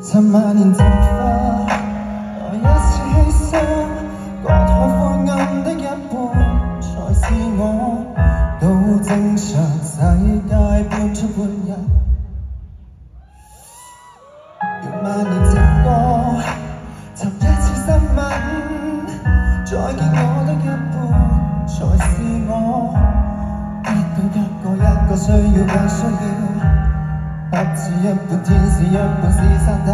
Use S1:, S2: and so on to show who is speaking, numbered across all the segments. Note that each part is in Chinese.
S1: 趁万年情花，来一次牺牲，割开灰暗的一半才是我，到正常世界半出半人。让万年情歌，寻一次新吻，再见我的一半才是我，一个一个一个需要更需要。Taxi up the jeans, up the seaside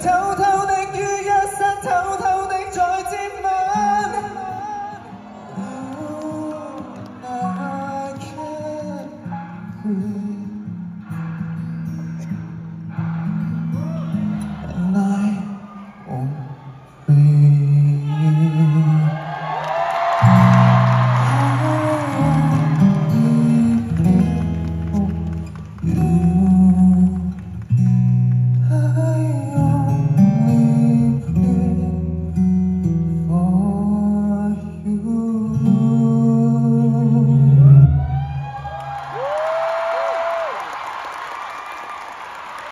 S1: tell